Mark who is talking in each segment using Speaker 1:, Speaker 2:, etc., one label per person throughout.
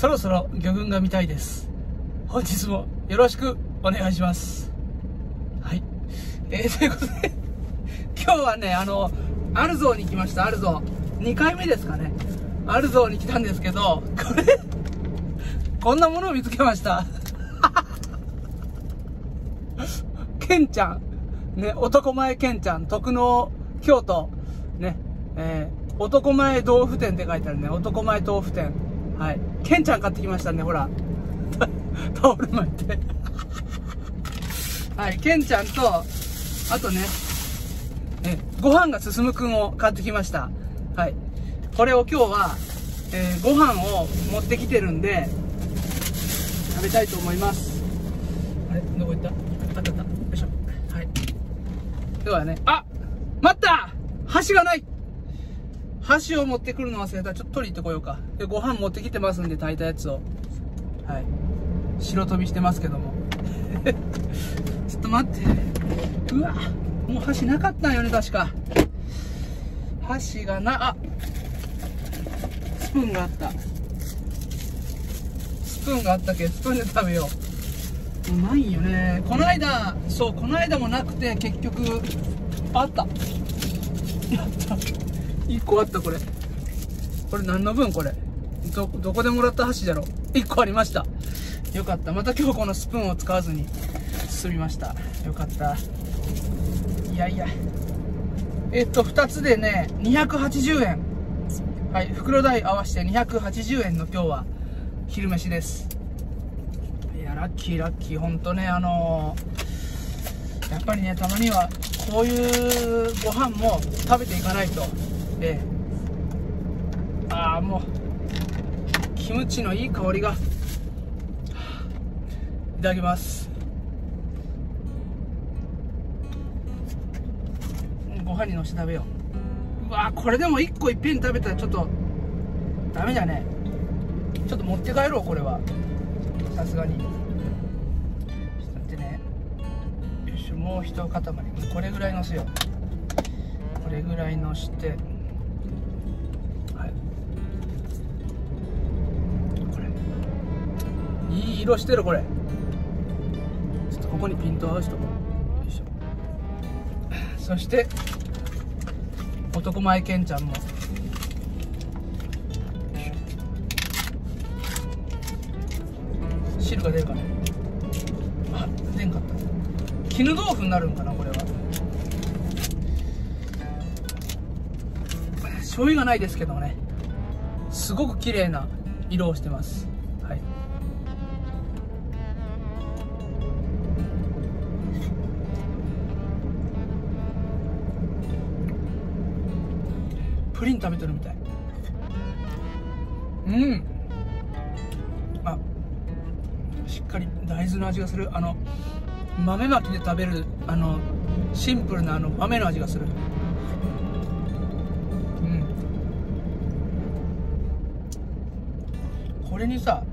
Speaker 1: そろそろ魚群が見たいです。本日もよろしくお願いします。はい。えー、ということで今日はねあのアルゾーに来ました。アルゾー。2回目ですかね。アルゾーに来たんですけどこれこんなものを見つけました。ケンちゃん。ね男前ケンちゃん。徳能京都。ねえー、男前豆腐店って書いてあるね。男前豆腐店。はい。ケンちゃん買ってきましたねほら。タオル巻いて。はいケンちゃんとあとねえご飯が進むくんを買ってきました。はい。これを今日は、えー、ご飯を持ってきてるんで食べたいと思います。あれどこ行った？あったあった。よいしょ。はい。ではねあ待った！箸がない！箸を持ってくるの忘れたちょっと取り行ってこようか。でご飯持ってきてますんで炊いたやつを。はい。白飛びしてますけども。ちょっと待って。うわもう箸なかったんよね確か。箸がなあスプーンがあった。スプーンがあったけスプーンで食べよう。うまいよね。この間そうこの間もなくて結局あった。やった。1個あったこれ。これ何の分これ？どどこでもらった箸だろ。1個ありました。よかった。また今日このスプーンを使わずに進みました。よかった。いやいや。えっと2つでね280円。はい袋代合わせて280円の今日は昼飯です。いやラッキーラッキー。ほんとねあのー、やっぱりねたまにはこういうご飯も食べていかないと。ええ。ああもう。キムチのいい香りが。いただきます。ご飯にのせて食べよう。うわこれでも1個いっぺんに食べたらちょっとダメだね。ちょっと持って帰ろうこれは。さすがに。ちょっと待ってね。よしもう一塊。これぐらいのせよう。これぐらいのして。いい色してるこれ。ちょっとここにピント合わせとこう。よいしょ。そして男前ケンちゃんも。汁が出るかねあ出んかった。絹豆腐になるんかなこれは。醤油がないですけどね。すごく綺麗な色をしてます。プリン食べてるみたい。うん。あしっかり大豆の味がする。あの豆まきで食べるあのシンプルなあの豆の味がする。うん。これにさ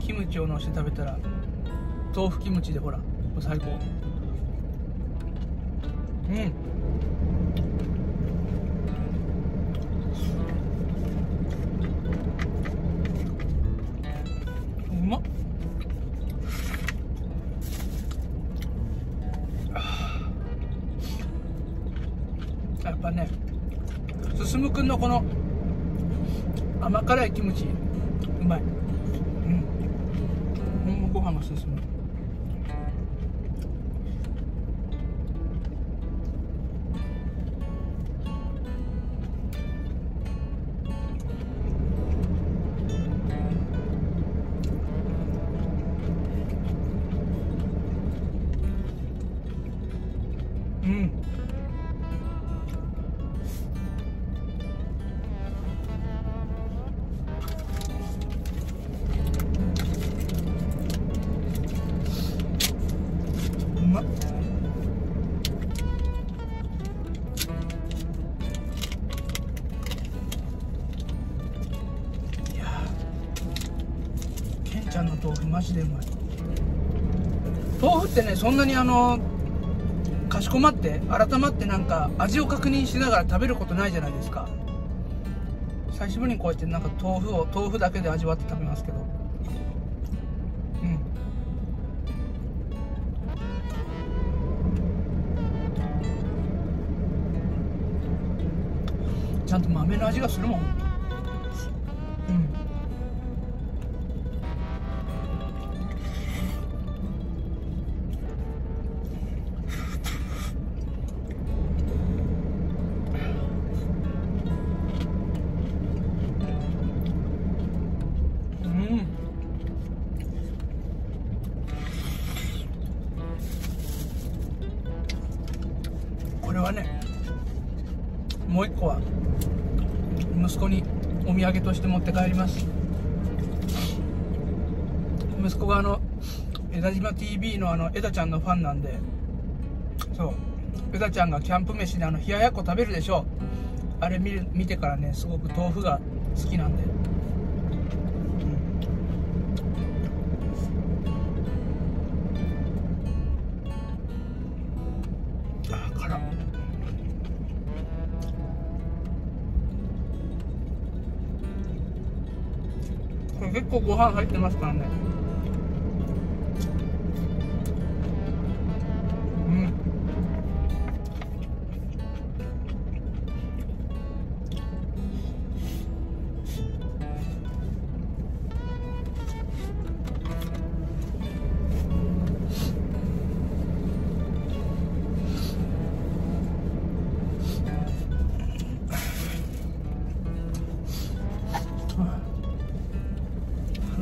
Speaker 1: キムチをのして食べたら豆腐キムチでほら最高。うん。やっぱね進くんのこの甘辛いキムチうまい。うん。うんご飯が進む。マジでうまい。豆腐ってねそんなにあのかしこまって改まってなんか味を確認しながら食べることないじゃないですか。久しぶりにこうやってなんか豆腐を豆腐だけで味わって食べますけど。うん。ちゃんと豆の味がするもんうん。う一個は息子にお土産として持って帰ります。息子があの枝島 TV のあの枝ちゃんのファンなんでそう枝ちゃんがキャンプ飯であの冷ややっこ食べるでしょあれ見る見てからねすごく豆腐が好きなんで。結構ご飯入ってますからね。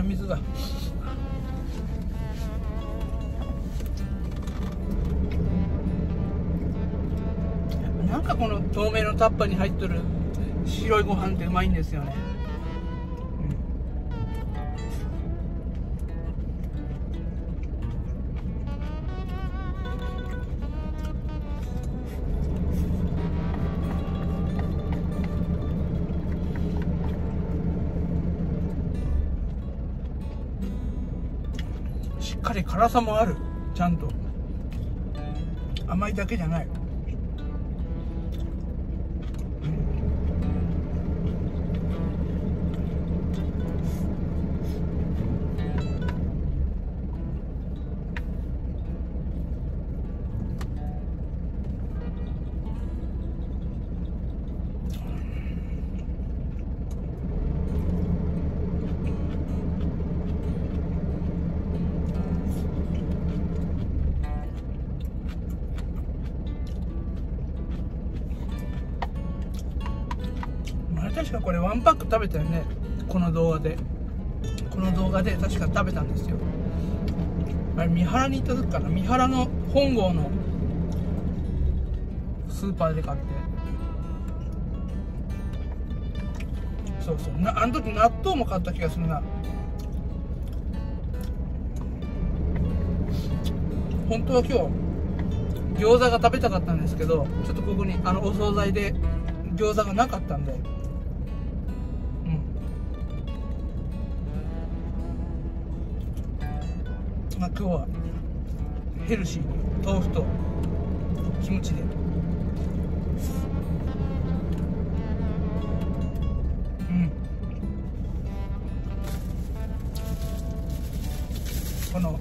Speaker 1: な水が。なんかこの透明のタッパーに入っとる白いご飯ってうまいんですよね、かり辛さもある。ちゃんと。甘いだけじゃない。確かこれワンパック食べたよね。この動画で。この動画で確か食べたんですよ。あれ三原に行った時かな。三原の本郷のスーパーで買って。そうそう。なあの時納豆も買った気がするな。本当は今日餃子が食べたかったんですけどちょっとここにあのお惣菜で餃子がなかったんで。まあ今日はヘルシーに豆腐とキムチで。うん。この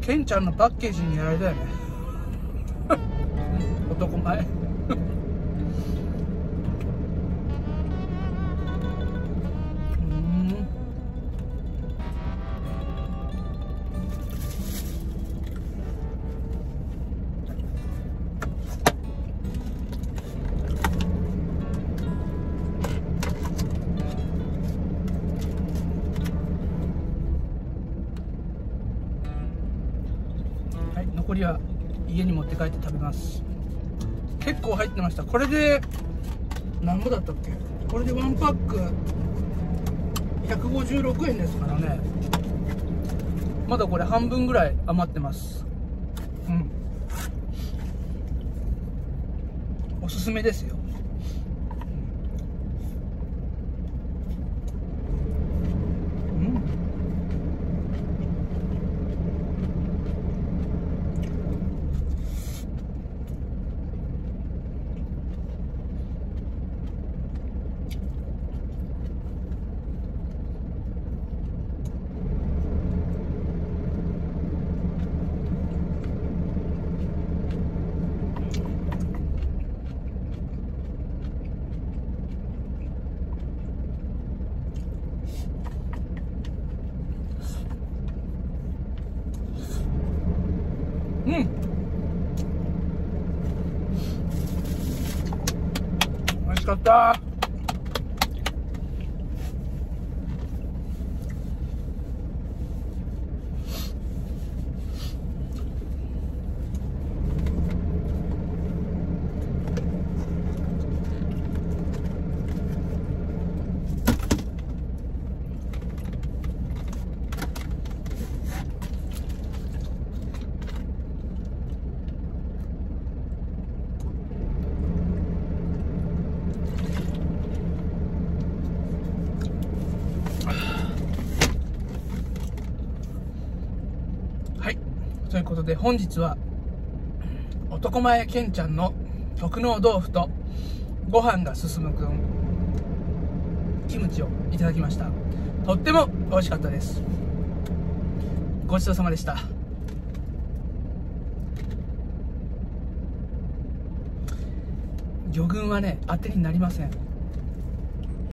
Speaker 1: ケンちゃんのパッケージにやられたよね。い残りは家に持って帰って食べます。結構入ってました。これで何ぼだったっけ？これでワンパック156円ですからね。まだこれ半分ぐらい余ってます。うん。おすすめですよ。しかったはいということで本日は男前けんちゃんの特納豆腐とご飯が進むくんキムチをいただきました。とっても美味しかったです。ごちそうさまでした。魚群はね当てになりません。